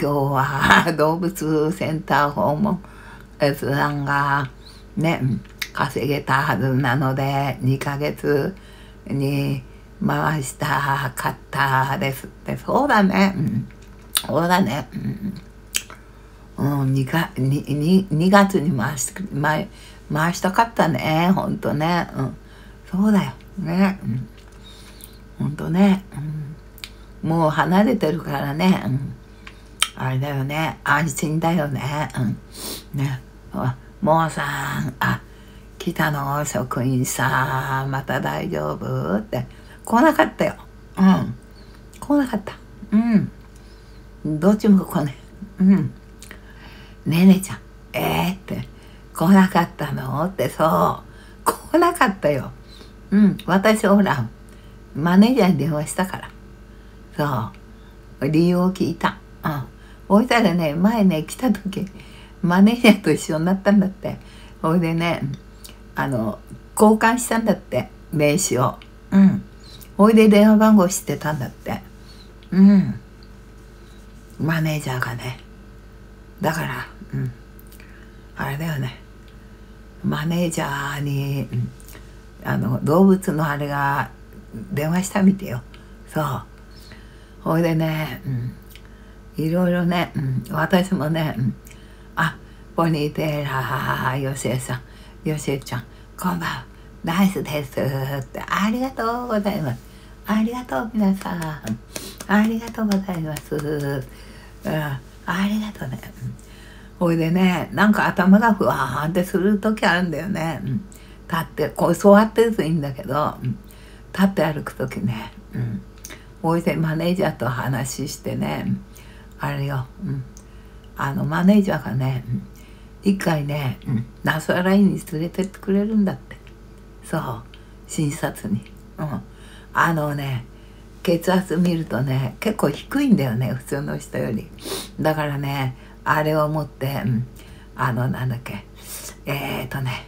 今日は 動物センター訪問閲覧がね稼げたはずなので2ヶ月に回したかったです。ってそうだね、うん、そうだね、うん、うん、2, か 2, 2, 月に回し回回したかったね。ほんとね、うん、そうだよね、うん、ほんとね、うん、もう離れてるからね、うん、あれだよね。安心だよね、うん、ね。もうさあ来たの？職員さまた大丈夫？って。来なかったよ。うん。来なかった。うん。どっちも来ね。うん。ねねちゃん。えー、って。来なかったの？って。そう。来なかったよ。うん。私ほらマネージャーに電話したから。そう。理由を聞いた。おいたらね前ね来た時マネージャーと一緒になったんだって。ほいでねあの交換したんだって名刺を。うん。ほいで電話番号知ってたんだって。うん。マネージャーがね。だからうん。あれだよね。マネージャーに、うん、あの動物のあれが電話したみてよ。そう。ほいでね、うん、いろいろね、うん、私もね、うん、あポニーテーラーよしえさん。よしえちゃん。こんばんは。ナイスです。ってありがとうございます。ありがとう皆さん。ありがとうございます、うん、ありがとうね。ほいでねなんか頭がふわーんってする時あるんだよね、うん、立ってこう座ってるといいんだけど、うん、立って歩く時ね、うん、ほいでマネージャーと話してね。あれよ、うん、あのマネージャーがね、うん、一回ね、うん、ナスラインに連れてってくれるんだって。そう。診察に。うん。あのね血圧見るとね結構低いんだよね普通の人より。だからねあれを持って、うん、あのなんだっけ。えっ、ー、とね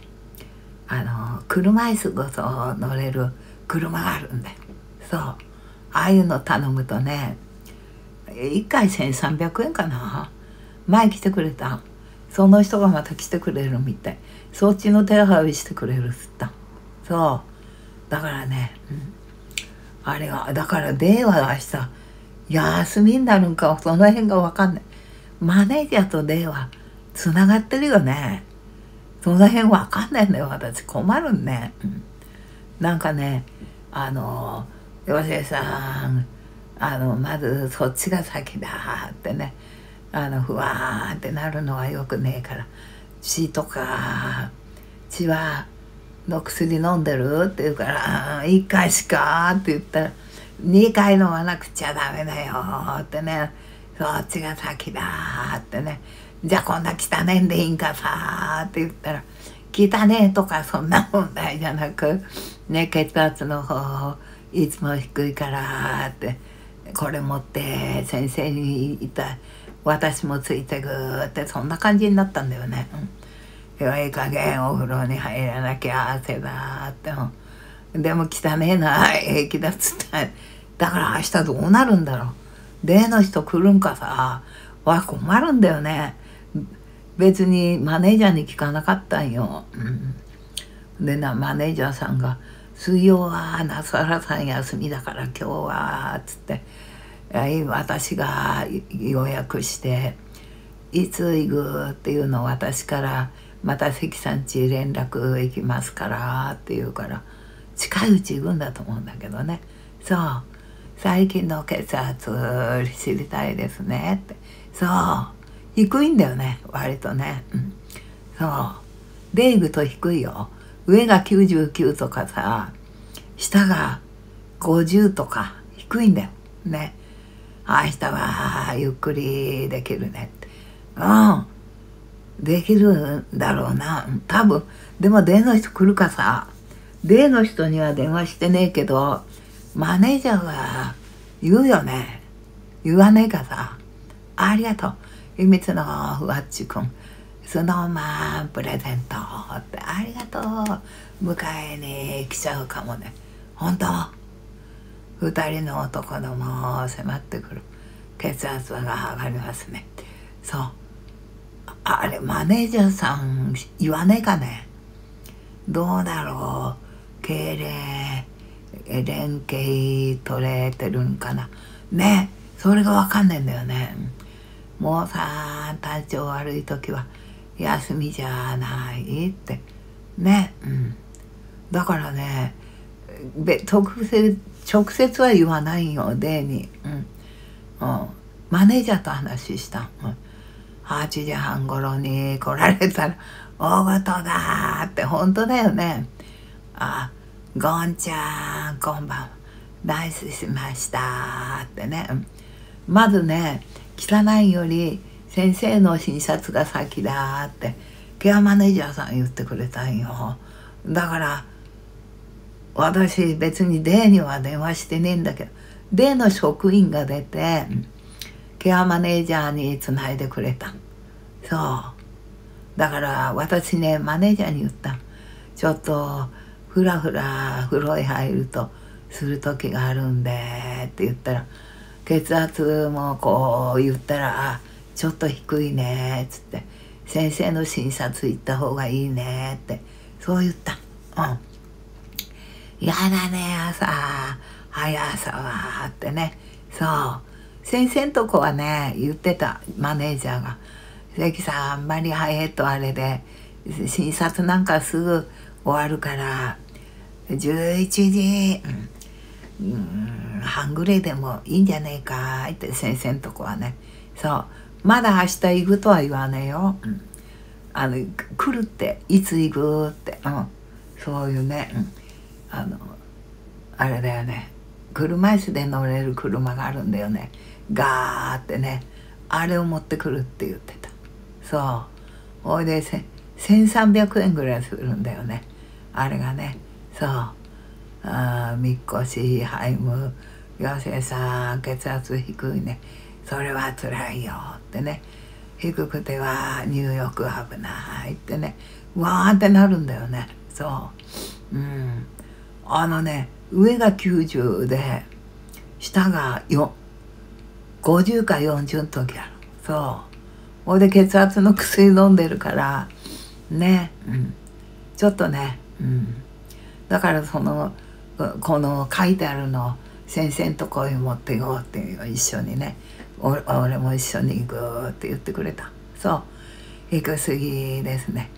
あの車椅子ごと乗れる車があるんだよ。そう。ああいうの頼むとね1回1300円かな。前来てくれた。その人がまた来てくれるみたい。そっちの手配してくれるっつった。そう。だからね、うん。あれがだから電話は明日休みになるんかその辺が分かんない。マネージャーと電話つながってるよね。その辺分かんないんだよ私。困るんね、うん、なんかねあの「よせさんあのまずそっちが先だ」ってね。あのふわーってなるのはよくねえから。血とか血はの薬飲んでる?」って言うから「1回しか」って言ったら「2回飲まなくちゃダメだよ」ってね「そっちが先だ」ってね「じゃあこんな汚ねんでいいんかさ」って言ったら「汚ねえとかそんな問題じゃなくね血圧の方いつも低いから」って。これ持って先生に言った私もついてくってそんな感じになったんだよね。うん。いい加減お風呂に入らなきゃ汗だって。でも汚ねえな平気だっつって。だから明日どうなるんだろう。例の人来るんかさわ困るんだよね。別にマネージャーに聞かなかったんよ、うん、でなマネージャーさんが「水曜は夏原さん休みだから今日は」っつって。私が予約して「いつ行く?」っていうのを私からまた関さん家連絡行きますからって言うから近いうち行くんだと思うんだけどね。そう。最近の血圧知りたいですねって。そう。低いんだよね割とね、うん、そう。で行くと低いよ。上が99とかさ下が50とか低いんだよ。ね。明日はゆっくりできるね。うん。できるんだろうな。多分。でも例の人来るかさ。例の人には電話してねえけどマネージャーが言うよね。言わねえかさ。ありがとう。秘密のふわっちくん。スノーマンプレゼントってありがとう。迎えに来ちゃうかもね。本当？二人の男ども迫ってくる。血圧が上がりますね。そう。あれマネージャーさん言わねえかね？どうだろう？敬礼連携取れてるんかな？ねそれが分かんないんだよね。もうさ体調悪い時は休みじゃないって。ね。うん。だからね直接直接は言わないよデに、うん、うん、マネージャーと話した、うん、8時半頃に来られたら 大ごとだって本当だよね。あゴンちゃんこんばんは。ナイスしましたってね。まずね汚いより先生の診察が先だってケアマネージャーさん言ってくれたんよ。だから私別にデーには電話してねえんだけどデーの職員が出てケアマネージャーにつないでくれた。そう。だから私ねマネージャーに言った。ちょっとふらふら風呂へ入るとする時があるんでって言ったら血圧もこう言ったら「ちょっと低いね」っつって「先生の診察行った方がいいね」って。そう言った。うん嫌だね朝。早朝はってね。そう先生んとこはね言ってた。マネージャーが「関さんあんまり早いとあれで診察なんかすぐ終わるから11時、うん、半ぐらいでもいいんじゃねえかって。先生んとこはね。そう。まだ明日行くとは言わねえよ、うん、あの来るっていつ行くって、うん、そういうね、うん、あのあれだよね。車椅子で乗れる車があるんだよね。ガーってね。あれを持ってくるって言ってた。そう。おいで1300円ぐらいするんだよね。あれがね。そう。あみっこしハイム陽性さん血圧低いねそれはつらいよってね。低くては入浴危ないってね。わーってなるんだよね。そう。うん。あのね上が90で下が50か40の時あるそう。ほいで血圧の薬飲んでるからね。うん。ちょっとね。うん。だからそのこの書いてあるの先生んところへ持っていこうっていう一緒にね俺も一緒に行くって言ってくれた。そう。低すぎですね。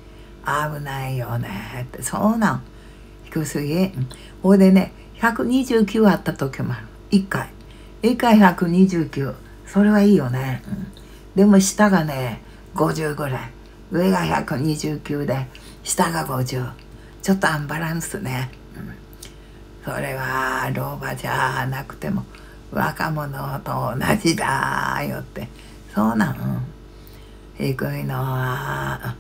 危ないよね。って。そうなん。低すぎ。ほいでね129あった時もある。1回。1回129それはいいよね、うん、でも下がね50ぐらい。上が129で下が50ちょっとアンバランスね、うん、それは老婆じゃなくても。若者と同じだよって。そうなの低いのは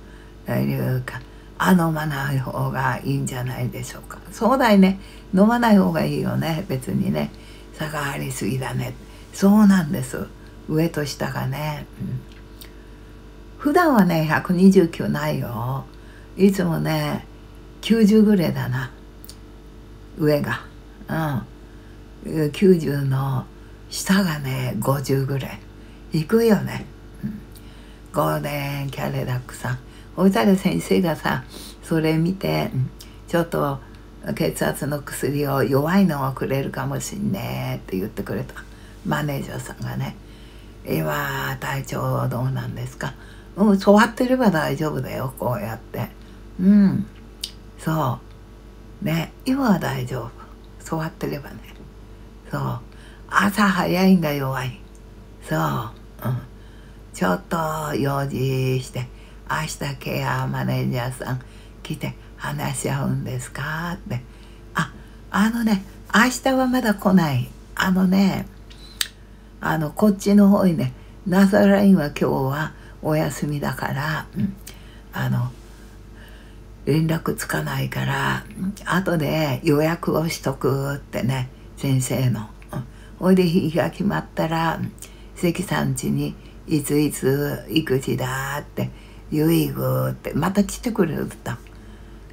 というかあ飲まない方がいいんじゃないでしょうか。そうだいね。飲まない方がいいよね。別にね。差がありすぎだね。そうなんです。上と下がね、うん、普段はね129ないよ。いつもね90ぐらいだな。上が。うん。90の下がね50ぐらい。低いよね、うん、ゴールデンキャレラックさん。おいたら先生がさそれ見てちょっと血圧の薬を弱いのをくれるかもしんねえって言ってくれた。マネージャーさんがね今体調どうなんですかうん座ってれば大丈夫だよこうやってうん。そう。ね今は大丈夫。座ってればね。そう。朝早いんが弱い。そう、うん、ちょっと用事して明日ケアマネージャーさん来て話し合うんですかって。ああのね明日はまだ来ない。あのねあのこっちの方にねナザラインは今日はお休みだから、うん、あの連絡つかないから後で予約をしとくってね。先生の。ほいで日が決まったら関さん家にいついつ育児だって遺言ってまた来てくれるった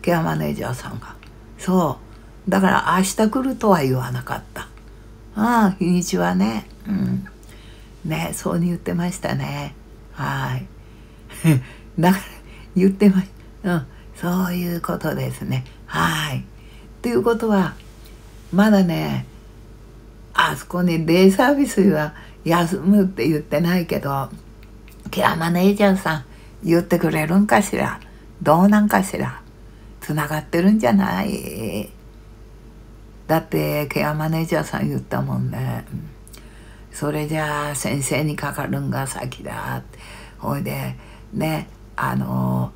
ケアマネージャーさんが。そう。だから明日来るとは言わなかった。ああ日にちはね。うん。ねそうに言ってましたね。はい。だから言ってましうん。そういうことですね。はい。ということはまだねあそこにデイサービスは休むって言ってないけどケアマネージャーさん言ってくれるんかしら？どうなんかしら？つながってるんじゃない？だってケアマネージャーさん言ったもんね。それじゃあ先生にかかるんが先だ。ほいでねあの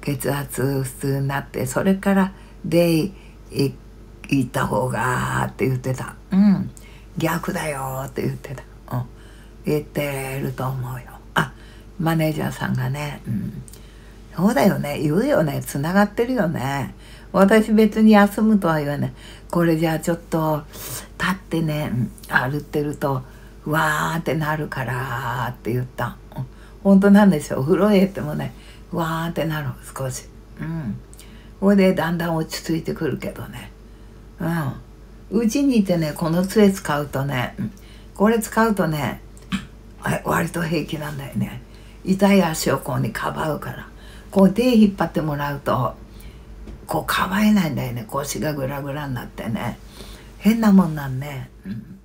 血圧普通になってそれからで行った方がって言ってた。うん。逆だよって言ってた、うん、言ってると思うよ。あマネージャーさんがね、うん、そうだよね。言うよね。つながってるよね。私別に休むとは言わない。これじゃあちょっと立ってね歩ってるとわーってなるからって言った、うん、本当なんですよお風呂へ行ってもねわーってなる少し。うん。ほいでだんだん落ち着いてくるけどねうん。うちにいてねこの杖使うとねこれ使うとね割と平気なんだよね。痛い足をこうにかばうから。こう手引っ張ってもらうとこうかばえないんだよね。腰がぐらぐらになってね。変なもんなんね、うん。